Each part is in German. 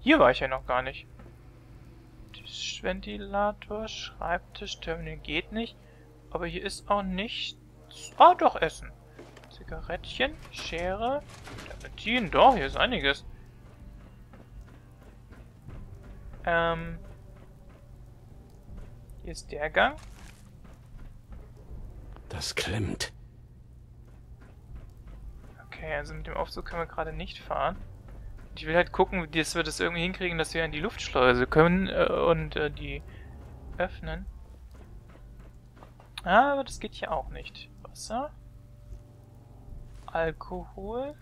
Hier war ich ja noch gar nicht. Ventilator, Schreibtisch, Terminal geht nicht. Aber hier ist auch nichts. Ah, doch, Essen. Zigarettchen, Schere, Terpentin, doch, hier ist einiges. Ähm. Hier ist der Gang. Das klemmt. Okay, also mit dem Aufzug können wir gerade nicht fahren. Ich will halt gucken, dass wir das irgendwie hinkriegen, dass wir in die Luftschleuse können äh, und äh, die öffnen. Ah, aber das geht hier auch nicht. Wasser. Alkohol.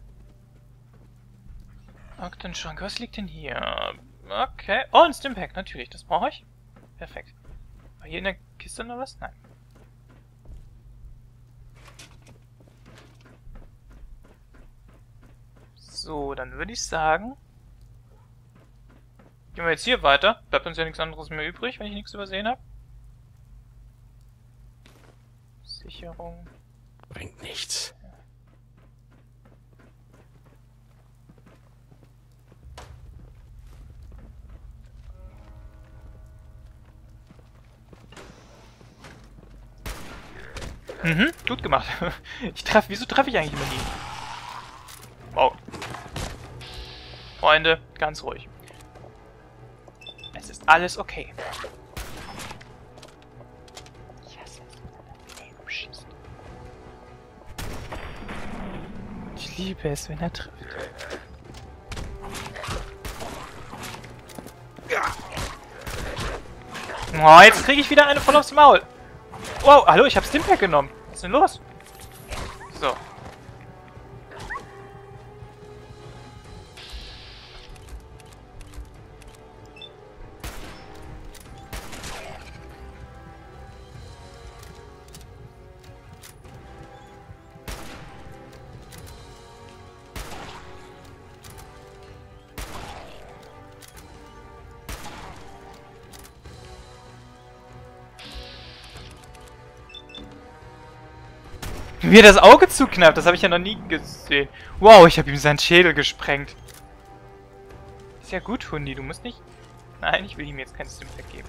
Aktenschrank. Was liegt denn hier? Okay. Oh, ein Stimpack, natürlich. Das brauche ich. Perfekt. War hier in der Kiste noch was? Nein. So, dann würde ich sagen... Gehen wir jetzt hier weiter. Bleibt uns ja nichts anderes mehr übrig, wenn ich nichts übersehen habe. Sicherung. Bringt nichts. Mhm, gut gemacht. Ich treffe, wieso treffe ich eigentlich immer nie? Freunde, ganz ruhig. Es ist alles okay. Ich liebe es, wenn er trifft. Oh, jetzt kriege ich wieder eine voll aufs Maul. Wow, hallo, ich habe Stimpack genommen. Was ist denn los? So. Wie er das Auge zuknappt, das habe ich ja noch nie gesehen. Wow, ich habe ihm seinen Schädel gesprengt. Ist ja gut, Hundi, du musst nicht... Nein, ich will ihm jetzt kein Stimpack geben.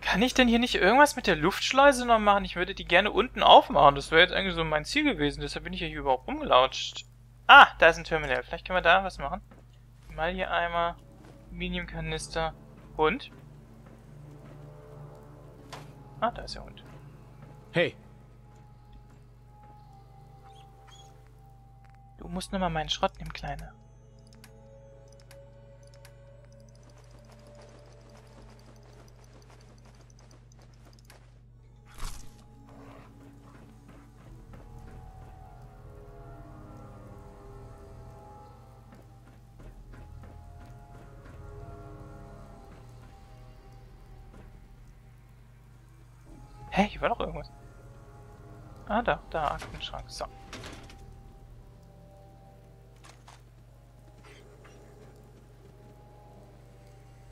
Kann ich denn hier nicht irgendwas mit der Luftschleuse noch machen? Ich würde die gerne unten aufmachen. Das wäre jetzt eigentlich so mein Ziel gewesen. Deshalb bin ich ja hier überhaupt rumgelautscht. Ah, da ist ein Terminal. Vielleicht können wir da was machen. Mal hier einmal Aluminiumkanister und... Ah, da ist der Hund. Hey, Du musst nur mal meinen Schrott nehmen, Kleine. Ah, da, da, Aktenschrank. So.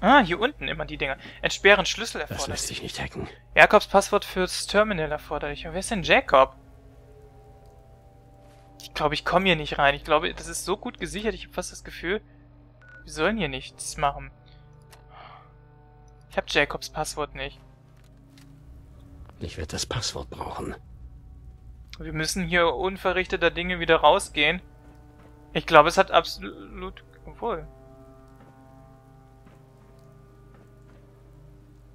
Ah, hier unten immer die Dinger. Entsperren Schlüssel das erforderlich. lässt sich nicht hacken. Jakobs Passwort fürs Terminal erforderlich. Und wer ist denn Jacob? Ich glaube, ich komme hier nicht rein. Ich glaube, das ist so gut gesichert. Ich habe fast das Gefühl, wir sollen hier nichts machen. Ich habe Jacobs Passwort nicht. Ich werde das Passwort brauchen. Wir müssen hier unverrichteter Dinge wieder rausgehen. Ich glaube, es hat absolut... Obwohl...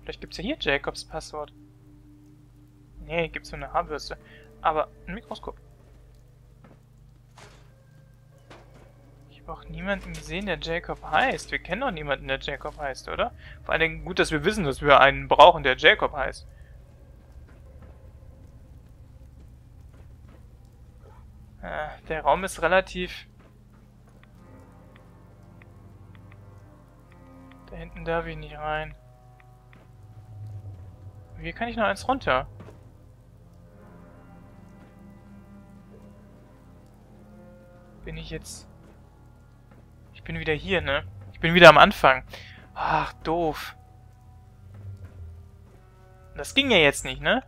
Vielleicht gibt's ja hier Jacobs Passwort. Nee, gibt's nur eine Haarbürste. Aber ein Mikroskop. Ich habe auch niemanden gesehen, der Jacob heißt. Wir kennen doch niemanden, der Jacob heißt, oder? Vor allen Dingen gut, dass wir wissen, dass wir einen brauchen, der Jacob heißt. Der Raum ist relativ... Da hinten darf ich nicht rein. Hier kann ich noch eins runter. Bin ich jetzt... Ich bin wieder hier, ne? Ich bin wieder am Anfang. Ach, doof. Das ging ja jetzt nicht, ne?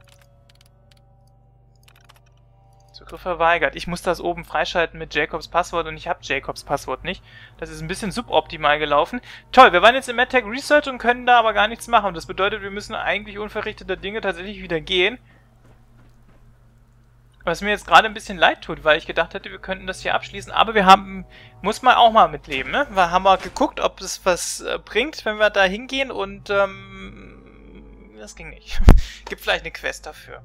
Zugriff verweigert. Ich muss das oben freischalten mit Jacobs Passwort und ich habe Jacobs Passwort nicht. Das ist ein bisschen suboptimal gelaufen. Toll, wir waren jetzt im MedTech Research und können da aber gar nichts machen. Das bedeutet, wir müssen eigentlich unverrichteter Dinge tatsächlich wieder gehen. Was mir jetzt gerade ein bisschen leid tut, weil ich gedacht hätte, wir könnten das hier abschließen. Aber wir haben, muss man auch mal mitleben, ne? Wir haben mal geguckt, ob es was äh, bringt, wenn wir da hingehen und, ähm, das ging nicht. Gibt vielleicht eine Quest dafür.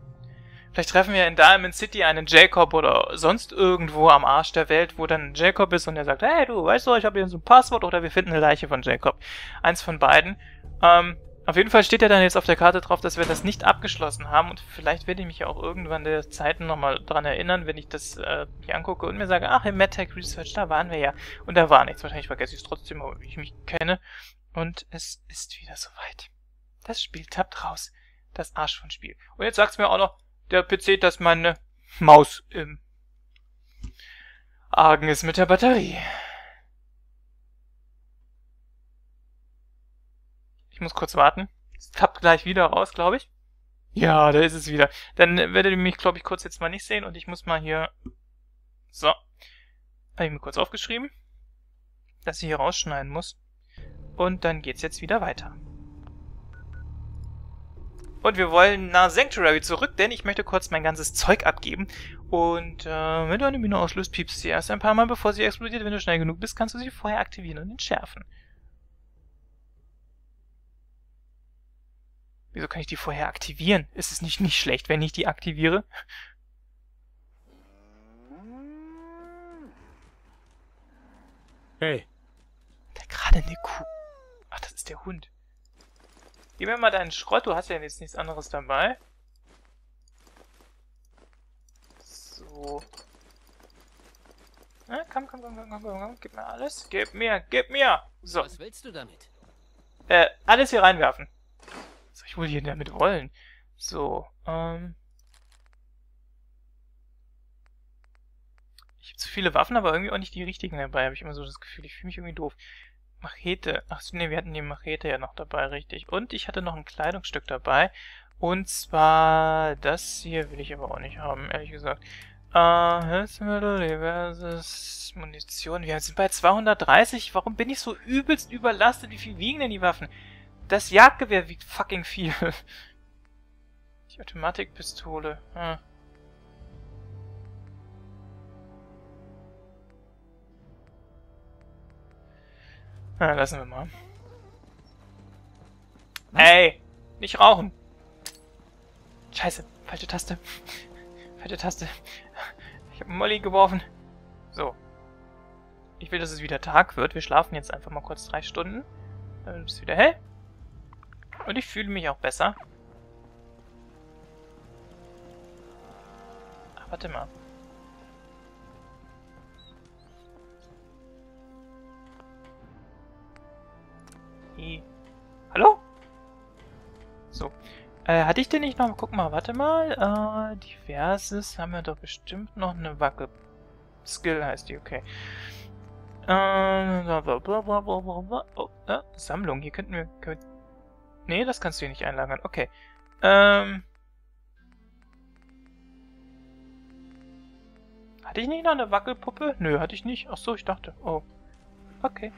Vielleicht treffen wir in Diamond City einen Jacob oder sonst irgendwo am Arsch der Welt, wo dann Jacob ist und der sagt, hey du, weißt du, ich habe hier so ein Passwort oder wir finden eine Leiche von Jacob. Eins von beiden. Ähm, auf jeden Fall steht ja dann jetzt auf der Karte drauf, dass wir das nicht abgeschlossen haben und vielleicht werde ich mich auch irgendwann der Zeiten nochmal dran erinnern, wenn ich das äh, hier angucke und mir sage, ach, im MedTech Research, da waren wir ja. Und da war nichts. Wahrscheinlich vergesse ich es trotzdem, weil ich mich kenne. Und es ist wieder soweit. Das Spiel tappt raus. Das Arsch von Spiel. Und jetzt sagt's mir auch noch, der PC, dass meine Maus im Argen ist mit der Batterie. Ich muss kurz warten. Es tappt gleich wieder raus, glaube ich. Ja, da ist es wieder. Dann werdet ihr mich, glaube ich, kurz jetzt mal nicht sehen und ich muss mal hier... So. Habe ich mir kurz aufgeschrieben, dass ich hier rausschneiden muss. Und dann geht's jetzt wieder weiter. Und wir wollen nach Sanctuary zurück, denn ich möchte kurz mein ganzes Zeug abgeben. Und äh, wenn du eine Mine auslöst, piepst sie erst ein paar Mal, bevor sie explodiert. Wenn du schnell genug bist, kannst du sie vorher aktivieren und entschärfen. Wieso kann ich die vorher aktivieren? Ist es nicht, nicht schlecht, wenn ich die aktiviere? Hey. Der gerade eine Kuh. Ach, das ist der Hund. Gib mir mal deinen Schrott, du hast ja jetzt nichts anderes dabei. So. Na, komm, komm, komm, komm, komm, komm, komm, gib mir alles. Gib mir, gib mir! So. Was willst du damit? Äh, alles hier reinwerfen. So, ich wollte hier damit rollen? So, ähm... Ich habe zu viele Waffen, aber irgendwie auch nicht die richtigen dabei, habe ich immer so das Gefühl. Ich fühle mich irgendwie doof. Machete. Ach so, nee, wir hatten die Machete ja noch dabei, richtig. Und ich hatte noch ein Kleidungsstück dabei. Und zwar das hier will ich aber auch nicht haben, ehrlich gesagt. Äh, Hilfsmittel, diverses Munition. Wir sind bei 230. Warum bin ich so übelst überlastet? Wie viel wiegen denn die Waffen? Das Jagdgewehr wiegt fucking viel. Die Automatikpistole. Hm. Na, lassen wir mal. Was? Ey, nicht rauchen. Scheiße, falsche Taste. falsche Taste. Ich habe Molly geworfen. So. Ich will, dass es wieder Tag wird. Wir schlafen jetzt einfach mal kurz drei Stunden. Dann ist es wieder hell. Und ich fühle mich auch besser. Ach, warte mal. I. Hallo? So. Äh, hatte ich denn nicht noch... Guck mal, warte mal. Äh, diverses haben wir doch bestimmt noch eine Wacke. Skill heißt die, okay. Äh, blablabla. Oh, äh, Sammlung. Hier könnten wir... Könnt, nee, das kannst du hier nicht einlagern. Okay. Ähm... Hatte ich nicht noch eine Wackelpuppe? Nö, hatte ich nicht. Ach so, ich dachte. Oh. Okay.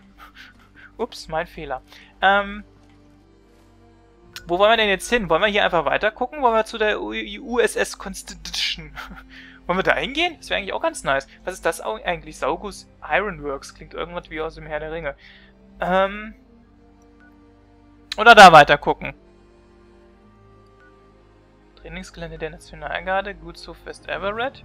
Ups, mein Fehler. Ähm, wo wollen wir denn jetzt hin? Wollen wir hier einfach weiter gucken? Wollen wir zu der USS Constitution? wollen wir da hingehen? Das wäre eigentlich auch ganz nice. Was ist das eigentlich? Saugus Ironworks. Klingt irgendwas wie aus dem Herr der Ringe. Ähm, oder da weiter gucken. Trainingsgelände der Nationalgarde, Gutshof West Everett.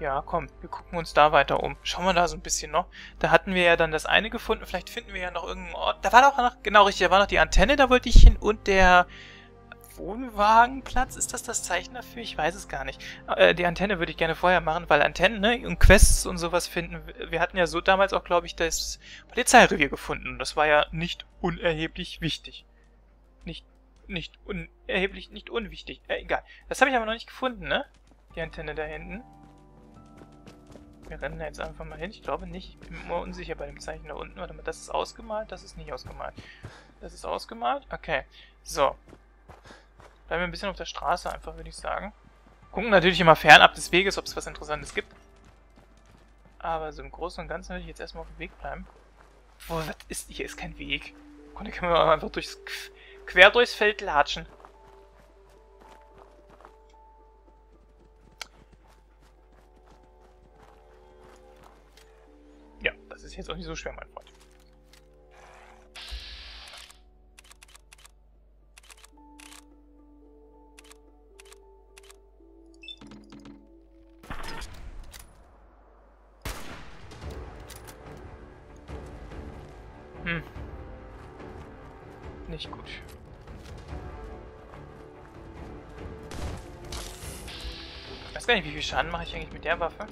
Ja, komm, wir gucken uns da weiter um. Schauen wir da so ein bisschen noch. Da hatten wir ja dann das eine gefunden. Vielleicht finden wir ja noch irgendeinen Ort. Da war doch noch, genau richtig, da war noch die Antenne, da wollte ich hin. Und der Wohnwagenplatz, ist das das Zeichen dafür? Ich weiß es gar nicht. Äh, die Antenne würde ich gerne vorher machen, weil Antennen ne, und Quests und sowas finden. Wir hatten ja so damals auch, glaube ich, das Polizeirevier gefunden. Das war ja nicht unerheblich wichtig. Nicht, nicht unerheblich, nicht unwichtig. Äh, egal. Das habe ich aber noch nicht gefunden, ne? Die Antenne da hinten. Wir rennen da jetzt einfach mal hin. Ich glaube nicht. Ich bin immer unsicher bei dem Zeichen da unten. Warte mal, das ist ausgemalt? Das ist nicht ausgemalt. Das ist ausgemalt? Okay. So. Bleiben wir ein bisschen auf der Straße einfach, würde ich sagen. Gucken natürlich immer fernab des Weges, ob es was Interessantes gibt. Aber so im Großen und Ganzen würde ich jetzt erstmal auf dem Weg bleiben. Wo, was ist... Hier ist kein Weg. Und hier können wir einfach durchs... quer durchs Feld latschen. Ist jetzt auch nicht so schwer, mein Freund. Hm. Nicht gut. Ich weiß gar nicht, wie viel Schaden mache ich eigentlich mit der Waffe?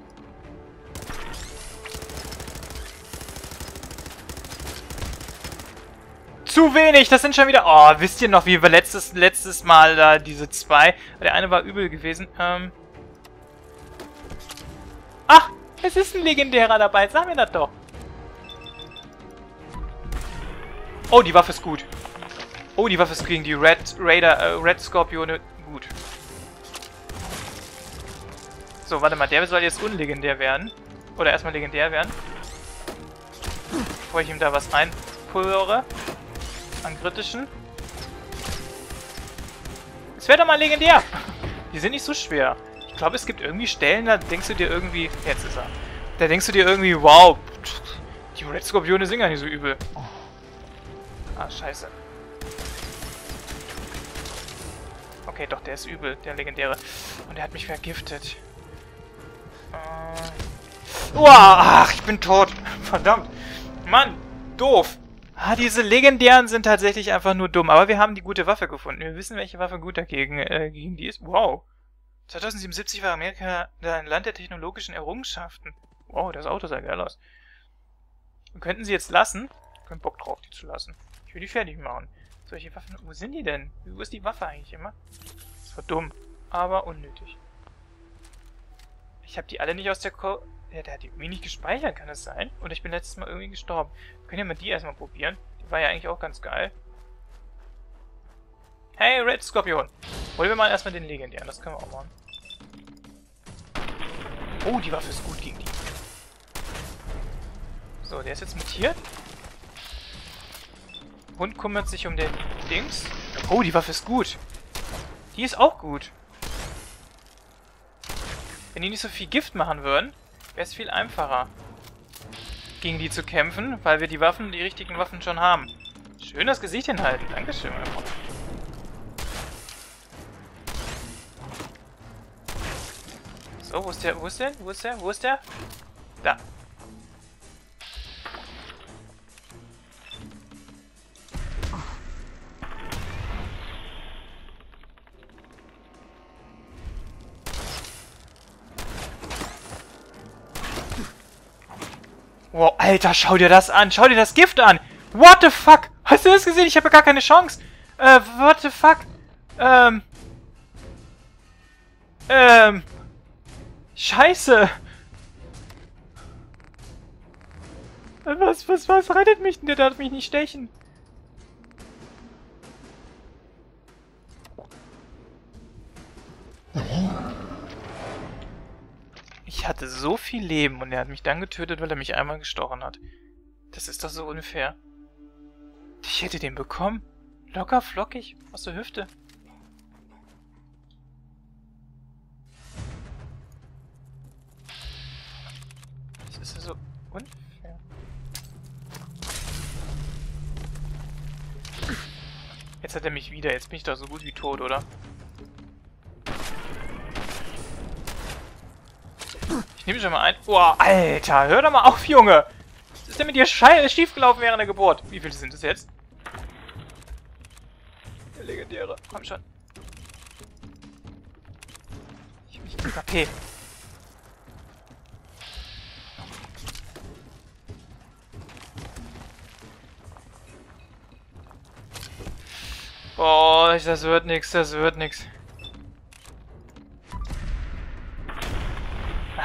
Zu wenig, das sind schon wieder... Oh, wisst ihr noch, wie wir letztes, letztes Mal da diese zwei... Der eine war übel gewesen. Ähm... Ach, es ist ein legendärer dabei, sag mir das doch. Oh, die Waffe ist gut. Oh, die Waffe ist gegen die Red Raider, äh, Red Skorpione gut. So, warte mal, der soll jetzt unlegendär werden. Oder erstmal legendär werden. Bevor ich ihm da was reinpulvere. An kritischen. Es wäre doch mal legendär. Die sind nicht so schwer. Ich glaube, es gibt irgendwie Stellen, da denkst du dir irgendwie... Jetzt ist er. Da denkst du dir irgendwie, wow, die Red Skorpione sind gar nicht so übel. Ah, scheiße. Okay, doch, der ist übel, der legendäre. Und der hat mich vergiftet. Äh. Uah, ach, ich bin tot. Verdammt. Mann, doof. Ah, diese legendären sind tatsächlich einfach nur dumm. Aber wir haben die gute Waffe gefunden. Wir wissen, welche Waffe gut dagegen äh, gegen die ist. Wow. 2077 war Amerika ein Land der technologischen Errungenschaften. Wow, das Auto sah geil aus. Könnten sie jetzt lassen. Hab Bock drauf, die zu lassen. Ich will die fertig machen. Solche Waffen... Wo sind die denn? Wo ist die Waffe eigentlich immer? Das war dumm. Aber unnötig. Ich habe die alle nicht aus der Ko... Ja, der hat die irgendwie nicht gespeichert, kann das sein? Und ich bin letztes Mal irgendwie gestorben. Wir können ja mal die erstmal probieren. Die war ja eigentlich auch ganz geil. Hey, Red Scorpion! Holen wir mal erstmal den legendären. Das können wir auch machen. Oh, die Waffe ist gut gegen die. So, der ist jetzt mutiert. Hund kümmert sich um den Dings. Oh, die Waffe ist gut. Die ist auch gut. Wenn die nicht so viel Gift machen würden, wäre es viel einfacher, gegen die zu kämpfen, weil wir die Waffen, die richtigen Waffen schon haben. Schön das Gesicht hinhalten. Dankeschön, mein Freund. So, wo ist der? Wo ist der? Wo ist der? Wo ist der? Da. Alter, schau dir das an. Schau dir das Gift an. What the fuck? Hast du das gesehen? Ich habe ja gar keine Chance. Äh, what the fuck? Ähm. Ähm. Scheiße. Was, was, was rettet mich denn? Der darf mich nicht stechen. Ich hatte so viel Leben und er hat mich dann getötet, weil er mich einmal gestochen hat. Das ist doch so unfair. Ich hätte den bekommen. Locker, flockig, aus der Hüfte. Das ist ja so unfair. Jetzt hat er mich wieder. Jetzt bin ich doch so gut wie tot, oder? Ich nehme schon mal ein. Boah, Alter, hör doch mal auf, Junge! Was ist denn mit dir schiefgelaufen während der Geburt? Wie viele sind es jetzt? Der legendäre. Komm schon. Ich hab nicht KP. Boah, das wird nix, das wird nix.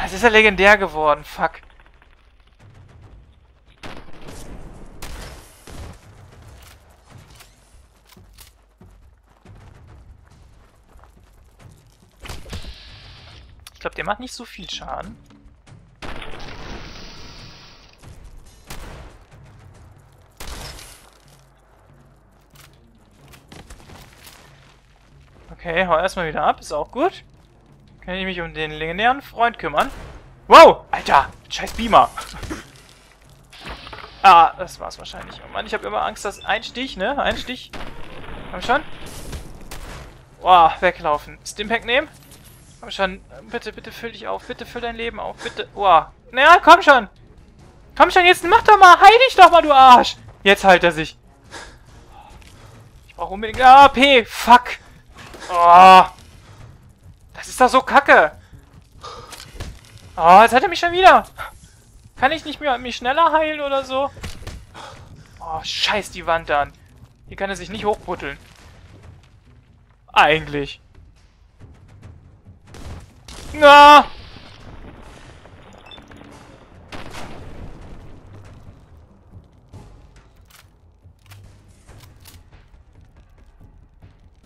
Es ist ja legendär geworden, fuck. Ich glaube, der macht nicht so viel Schaden. Okay, hau erstmal wieder ab, ist auch gut. Kann ich mich um den legendären Freund kümmern. Wow! Alter! Scheiß Beamer! ah, das war's wahrscheinlich. Oh Mann, ich habe immer Angst, dass ein Stich, ne? Ein Stich. Komm schon. Boah, weglaufen. Stimpack nehmen. Komm schon. Bitte, bitte füll dich auf. Bitte füll dein Leben auf. Bitte. Boah. Naja, komm schon. Komm schon, jetzt mach doch mal. Heil dich doch mal, du Arsch. Jetzt heilt er sich. Ich brauche unbedingt... Ah, P. Fuck. Oh. Das ist doch so kacke. Oh, jetzt hat er mich schon wieder. Kann ich nicht mehr mich schneller heilen oder so? Oh, scheiß die Wand an. Hier kann er sich nicht hochbutteln. Eigentlich. Na!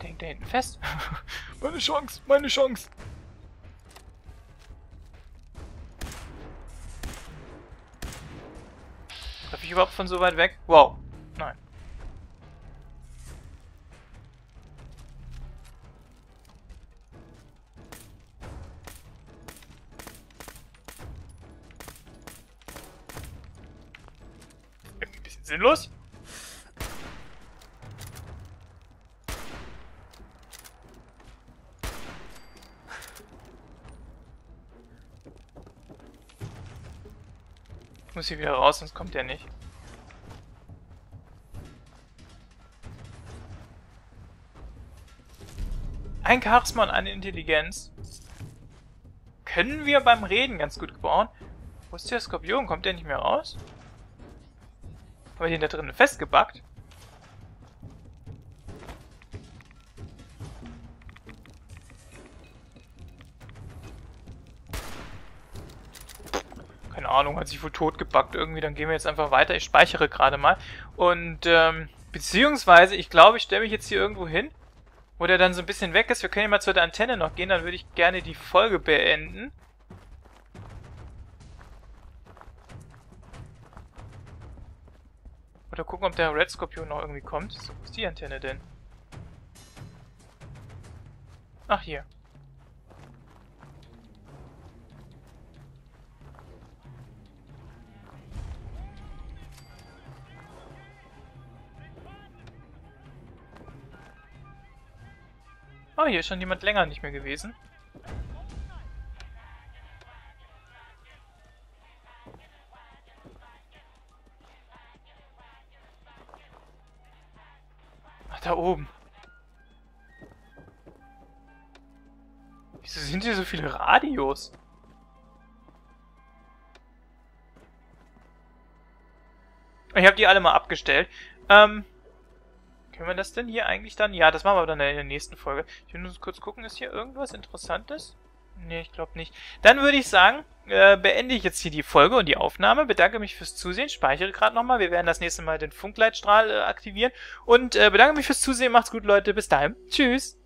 Denkt da hinten fest. meine Chance, meine Chance. Darf ich überhaupt von so weit weg? Wow. Nein. sinnlos? Muss hier wieder raus, sonst kommt er nicht. Ein Charisma und eine Intelligenz. Können wir beim Reden ganz gut gebauen. Wo ist der Skorpion? Kommt der nicht mehr raus? Haben wir den da drinnen festgebackt? Ahnung, hat sich wohl totgebackt irgendwie. Dann gehen wir jetzt einfach weiter. Ich speichere gerade mal. Und, ähm, beziehungsweise, ich glaube, ich stelle mich jetzt hier irgendwo hin, wo der dann so ein bisschen weg ist. Wir können ja mal zu der Antenne noch gehen. Dann würde ich gerne die Folge beenden. Oder gucken, ob der Red Scorpion noch irgendwie kommt. So, wo ist die Antenne denn? Ach, hier. Hier ist schon jemand länger nicht mehr gewesen. da oben. Wieso sind hier so viele Radios? Ich habe die alle mal abgestellt. Ähm, können wir das denn hier eigentlich dann? Ja, das machen wir dann in der nächsten Folge. Ich will nur kurz gucken, ist hier irgendwas Interessantes? Nee, ich glaube nicht. Dann würde ich sagen, äh, beende ich jetzt hier die Folge und die Aufnahme. Bedanke mich fürs Zusehen. Speichere gerade nochmal. Wir werden das nächste Mal den Funkleitstrahl äh, aktivieren. Und äh, bedanke mich fürs Zusehen. Macht's gut, Leute. Bis dahin. Tschüss.